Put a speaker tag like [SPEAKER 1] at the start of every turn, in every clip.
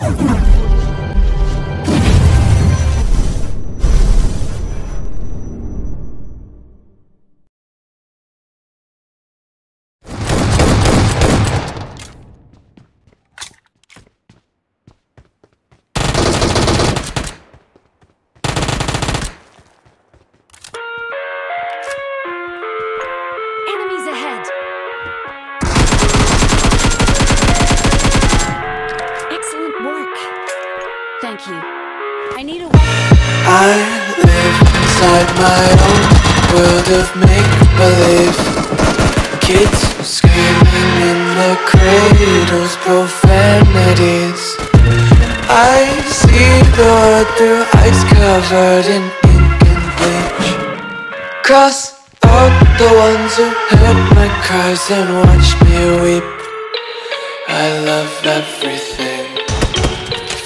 [SPEAKER 1] Enemies you. I need a
[SPEAKER 2] I live inside my own world of make-believe. Kids screaming in the cradles, profanities. I see the world through covered in ink and bleach. Cross out the ones who heard my cries and watched me weep. I love everything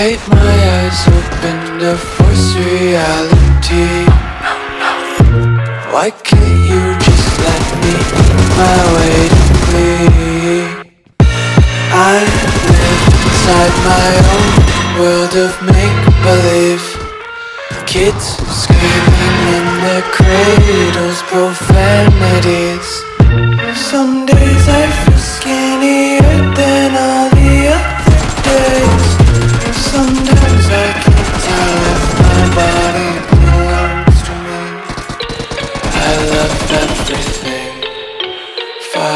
[SPEAKER 2] Take my eyes open to force reality. Why can't you just let me eat my way to me? I live inside my own world of make-believe. Kids screaming in their cradles, profanities. Some